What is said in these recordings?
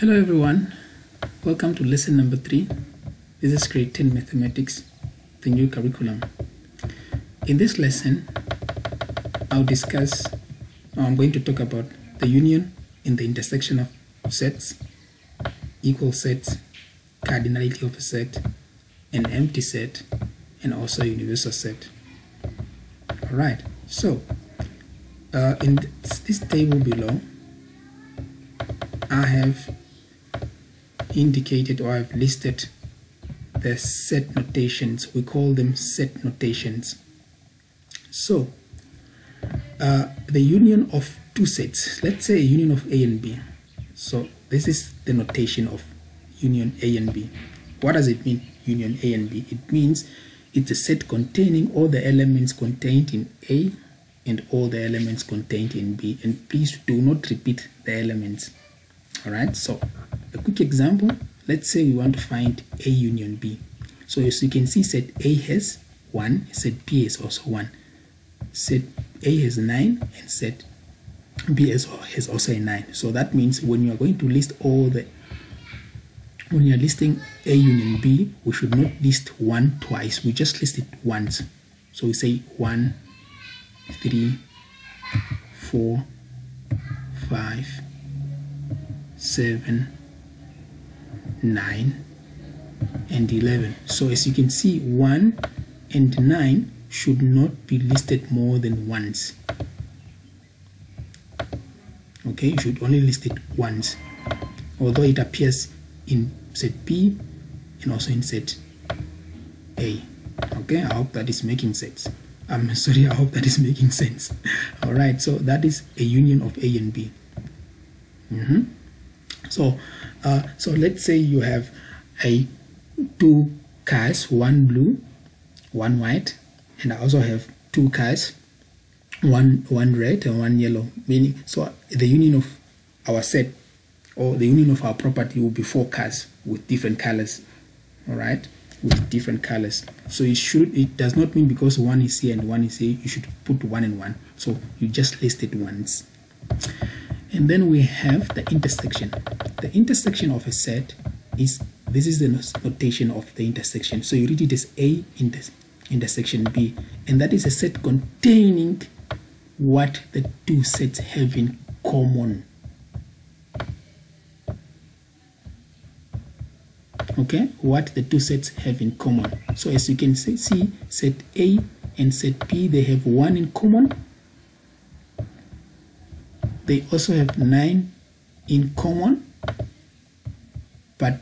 Hello everyone, welcome to lesson number three. This is grade 10 mathematics, the new curriculum. In this lesson, I'll discuss, I'm going to talk about the union in the intersection of sets, equal sets, cardinality of a set, an empty set, and also universal set. Alright, so uh, in this table below, I have indicated or I've listed the set notations. We call them set notations. So, uh, the union of two sets, let's say a union of A and B. So, this is the notation of union A and B. What does it mean, union A and B? It means it's a set containing all the elements contained in A and all the elements contained in B. And please do not repeat the elements. Alright, so a quick example, let's say we want to find A union B. So as you can see, set A has 1, set B has also 1. Set A has 9 and set B has, has also a 9. So that means when you are going to list all the when you are listing A union B, we should not list 1 twice. We just list it once. So we say 1, 3, 4, 5, 7, 9 and 11 so as you can see 1 and 9 should not be listed more than once okay you should only list it once although it appears in set B and also in set A. Okay I hope that is making sense. I'm sorry I hope that is making sense. All right so that is a union of A and B. Mm -hmm. So uh, so let's say you have a two cars, one blue, one white, and I also have two cars, one one red and one yellow. Meaning, so the union of our set or the union of our property will be four cars with different colors. All right, with different colors. So it should it does not mean because one is here and one is here you should put one and one. So you just list it once. And then we have the intersection. The intersection of a set is, this is the notation of the intersection. So you read it as A inter intersection B. And that is a set containing what the two sets have in common. Okay, what the two sets have in common. So as you can see, set A and set B, they have one in common they also have 9 in common but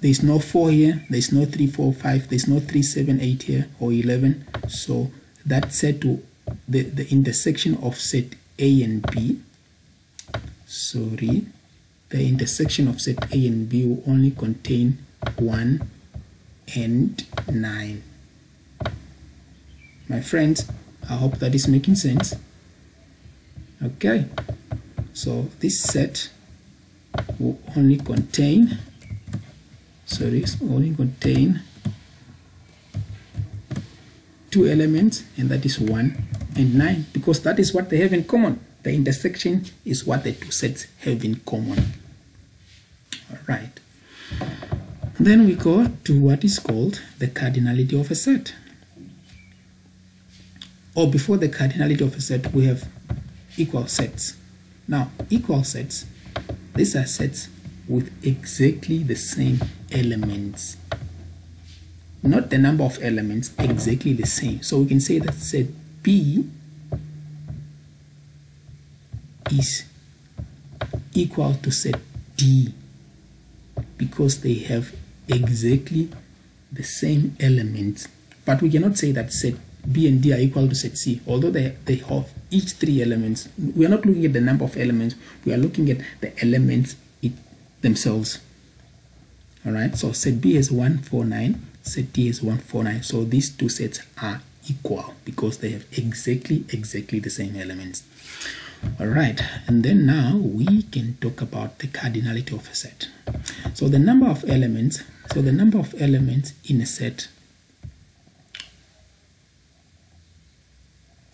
there's no 4 here there's no 3 4 5 there's no 3 7 8 here or 11 so that set to the, the intersection of set A and B. Sorry. The intersection of set A and B will only contain 1 and 9 my friends I hope that is making sense. Okay so this set will only contain sorry only contain two elements and that is 1 and 9 because that is what they have in common. The intersection is what the two sets have in common. All right. Then we go to what is called the cardinality of a set. Or before the cardinality of a set we have equal sets now, equal sets, these are sets with exactly the same elements. Not the number of elements, exactly the same. So we can say that set B is equal to set D because they have exactly the same elements. But we cannot say that set B and D are equal to set C, although they, they have each three elements. We are not looking at the number of elements, we are looking at the elements it, themselves. Alright, so set B is 149, set D is 149. So these two sets are equal because they have exactly, exactly the same elements. Alright, and then now we can talk about the cardinality of a set. So the number of elements, so the number of elements in a set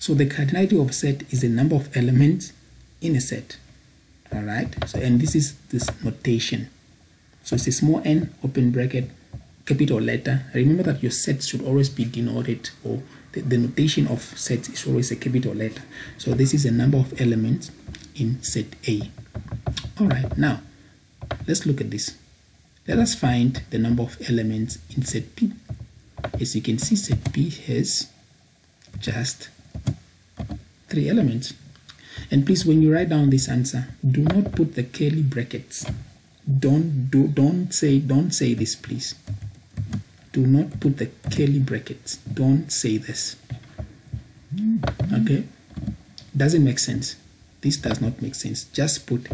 So the cardinality of a set is the number of elements in a set. All right. So and this is this notation. So it's a small n, open bracket, capital letter. Remember that your sets should always be denoted or the, the notation of sets is always a capital letter. So this is a number of elements in set A. All right, now let's look at this. Let us find the number of elements in set P. As you can see, set P has just three elements. And please, when you write down this answer, do not put the curly brackets. Don't do don't say don't say this, please. Do not put the curly brackets. Don't say this. Okay? Doesn't make sense. This does not make sense. Just put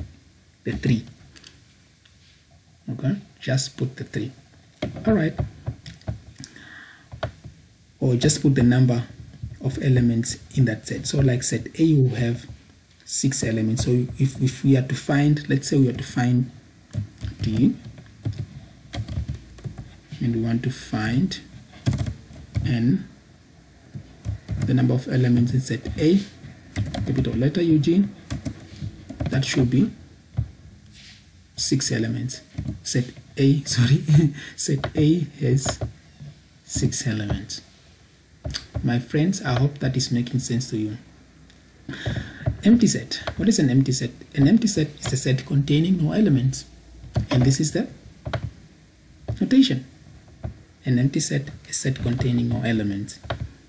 the three. Okay? Just put the three. All right. Or just put the number of elements in that set. So like set A will have six elements. So if, if we are to find, let's say we are to find D, and we want to find N, the number of elements in set A, capital letter Eugene, that should be six elements. Set A, sorry, set A has six elements. My friends, I hope that is making sense to you. Empty set. What is an empty set? An empty set is a set containing no elements. And this is the notation. An empty set is a set containing no elements.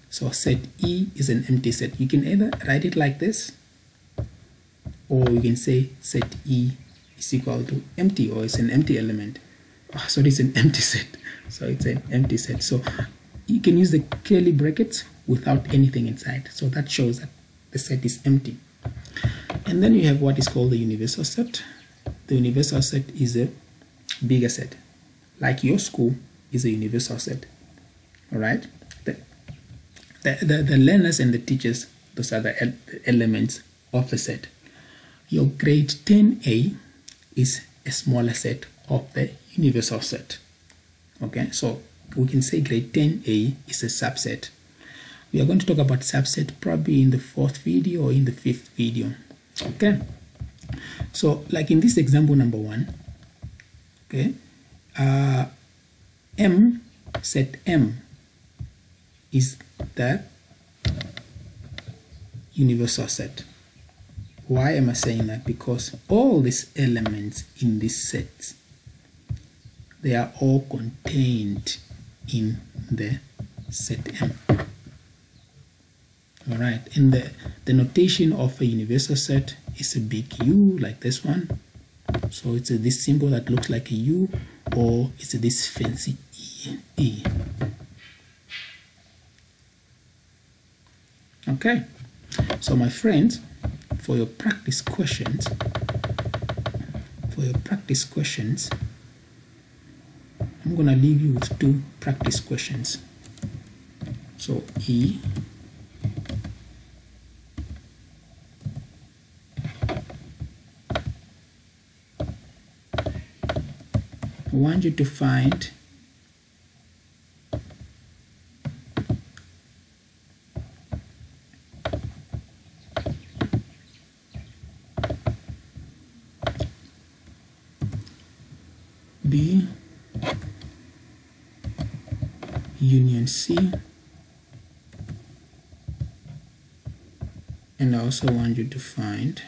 So set E is an empty set. You can either write it like this, or you can say set E is equal to empty, or it's an empty element. Ah, oh, so it's an empty set. So it's an empty set. So you can use the curly brackets without anything inside. So that shows that the set is empty. And then you have what is called the universal set. The universal set is a bigger set. Like your school is a universal set. All right? The, the, the, the learners and the teachers, those are the elements of the set. Your grade 10A is a smaller set of the universal set. Okay, so we can say grade 10A is a subset. We are going to talk about subset probably in the fourth video or in the fifth video. Okay, so like in this example number one, okay, uh, M set M is the universal set. Why am I saying that? Because all these elements in this set, they are all contained in the set M. All right, and the, the notation of a universal set is a big U like this one. So it's a, this symbol that looks like a U or it's a, this fancy E. e. Okay, so my friends, for your practice questions, for your practice questions, I'm gonna leave you with two practice questions. So E I want you to find B C and I also want you to find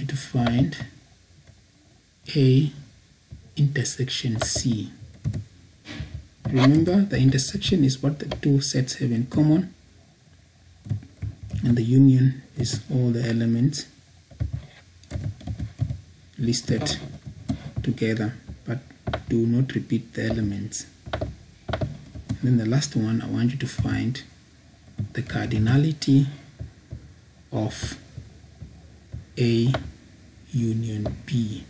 you to find A intersection C. Remember, the intersection is what the two sets have in common, and the union is all the elements listed together, but do not repeat the elements. And then the last one, I want you to find the cardinality of a union B.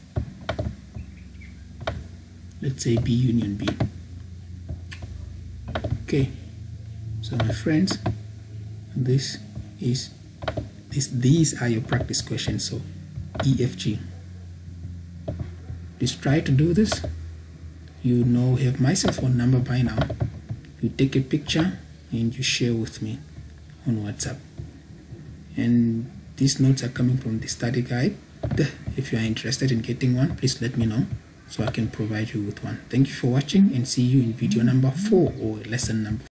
Let's say B union B. Okay, so my friends, this is this these are your practice questions so EFG please try to do this you know have my cell phone number by now you take a picture and you share with me on WhatsApp and these notes are coming from the study guide. If you are interested in getting one please let me know so I can provide you with one. Thank you for watching and see you in video number four or lesson number